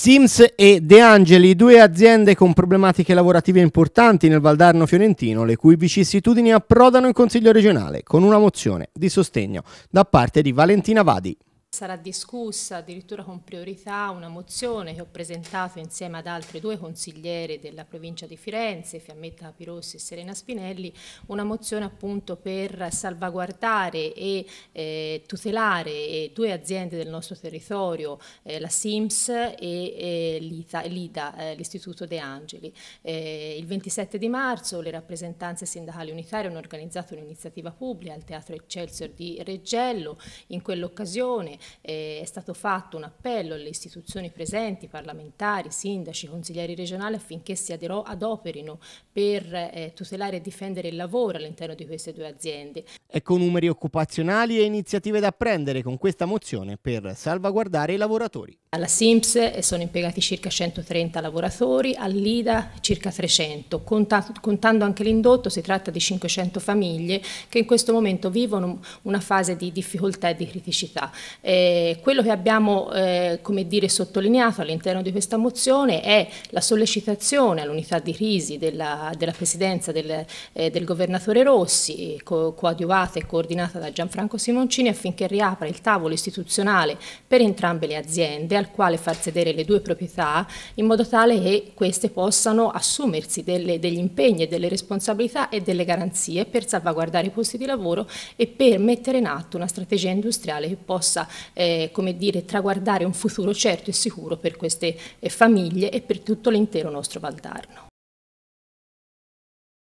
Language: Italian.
Sims e De Angeli, due aziende con problematiche lavorative importanti nel Valdarno Fiorentino, le cui vicissitudini approdano in Consiglio regionale con una mozione di sostegno da parte di Valentina Vadi. Sarà discussa addirittura con priorità una mozione che ho presentato insieme ad altre due consigliere della provincia di Firenze, Fiammetta Pirossi e Serena Spinelli, una mozione appunto per salvaguardare e eh, tutelare eh, due aziende del nostro territorio, eh, la SIMS e, e l'IDA, eh, l'Istituto De Angeli. Eh, il 27 di marzo le rappresentanze sindacali unitarie hanno organizzato un'iniziativa pubblica al Teatro Excelsior di Reggello, in quell'occasione eh, è stato fatto un appello alle istituzioni presenti, parlamentari, sindaci, consiglieri regionali affinché si adoperino per eh, tutelare e difendere il lavoro all'interno di queste due aziende. Ecco numeri occupazionali e iniziative da prendere con questa mozione per salvaguardare i lavoratori. Alla SIMS eh, sono impiegati circa 130 lavoratori, all'IDA circa 300, contando anche l'indotto si tratta di 500 famiglie che in questo momento vivono una fase di difficoltà e di criticità. Eh, quello che abbiamo eh, come dire, sottolineato all'interno di questa mozione è la sollecitazione all'unità di crisi della, della Presidenza del, eh, del, Governatore Rossi, co coadiuvata e coordinata da Gianfranco Simoncini, affinché riapra il tavolo istituzionale per entrambe le aziende, al quale far sedere le due proprietà, in modo tale che queste possano assumersi delle, degli impegni e delle responsabilità e delle garanzie per salvaguardare i posti di lavoro e per mettere in atto una strategia industriale che possa eh, come dire, traguardare un futuro certo e sicuro per queste eh, famiglie e per tutto l'intero nostro Valdarno.